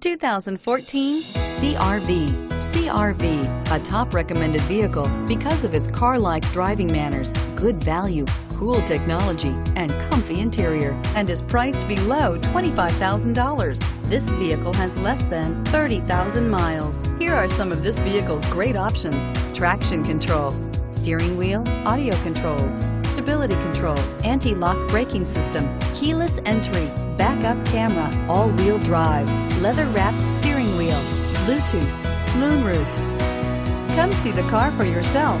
2014 CRV. CRV, a top recommended vehicle because of its car-like driving manners, good value, cool technology, and comfy interior, and is priced below $25,000. This vehicle has less than 30,000 miles. Here are some of this vehicle's great options. Traction control, steering wheel, audio controls, stability control, anti-lock braking system, keyless entry, backup camera, all-wheel drive, leather-wrapped steering wheel, Bluetooth, moonroof. Come see the car for yourself.